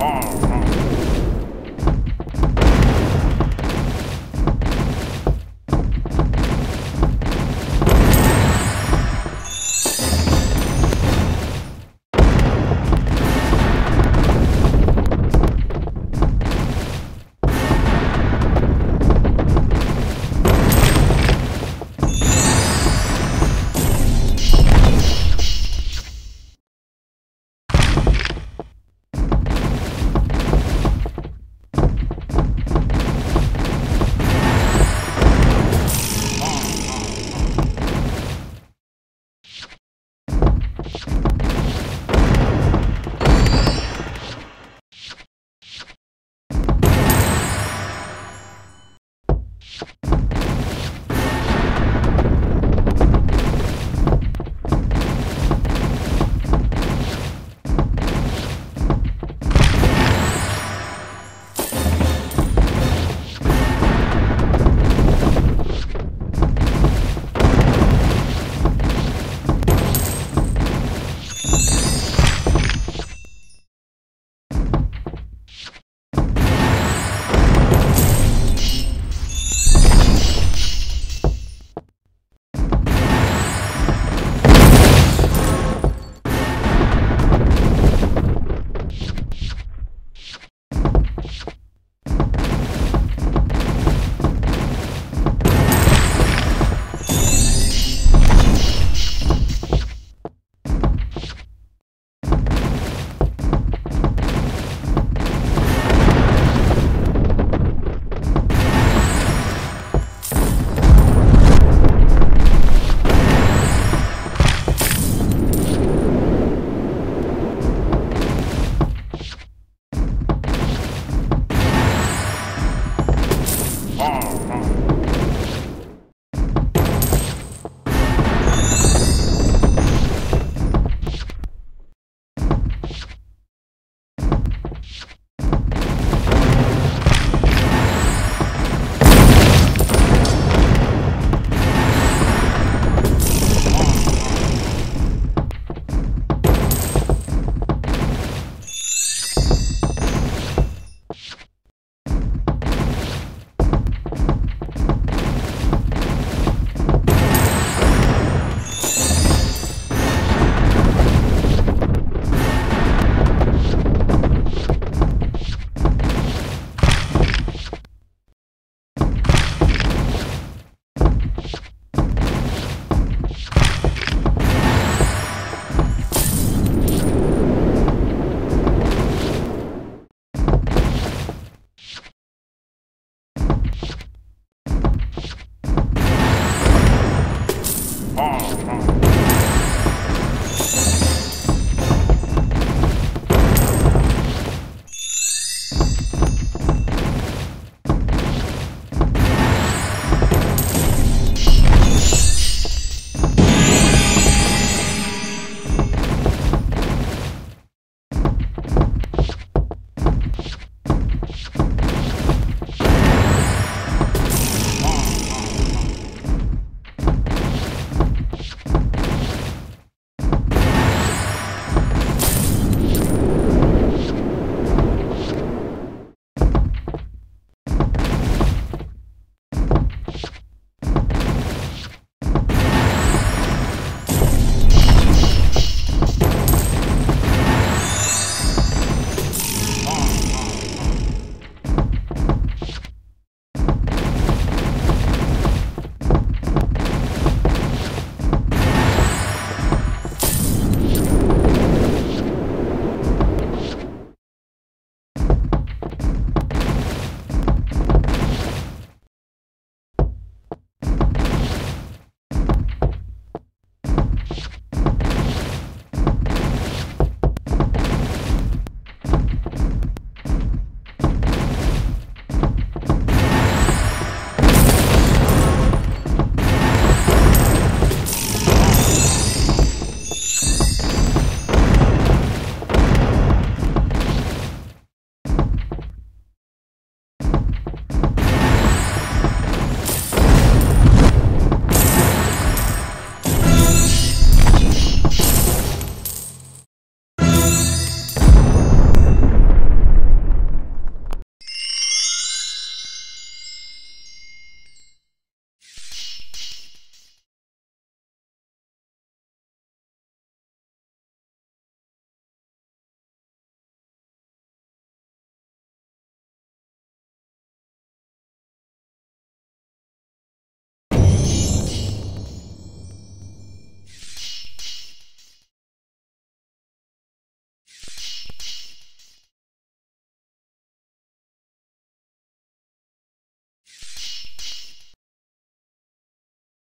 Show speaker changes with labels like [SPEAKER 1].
[SPEAKER 1] Hall.